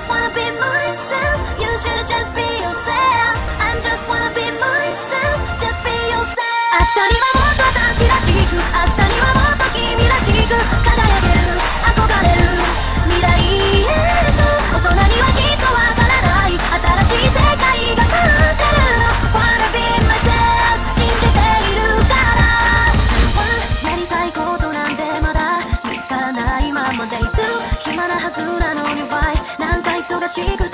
just wanna be myself. You should just be yourself. I just wanna be myself. しくてでき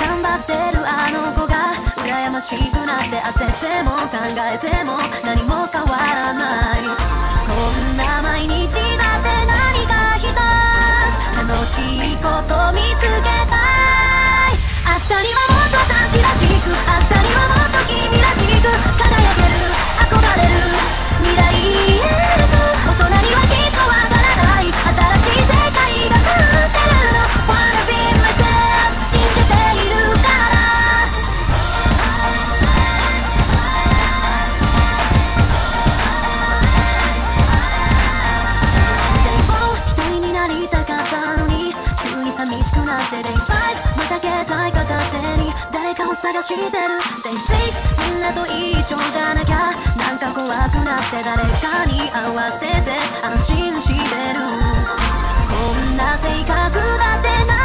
頑張ってるあの子が羨ましくなって焦っても考えても何も変わらないこんな毎日だって何か一つ楽しいこと見つけたい明日にはもっと私らしく明日探してる。Day みんなと一緒じゃなきゃなんか怖くなって誰かに合わせて安心してる。こんな性格だってな。い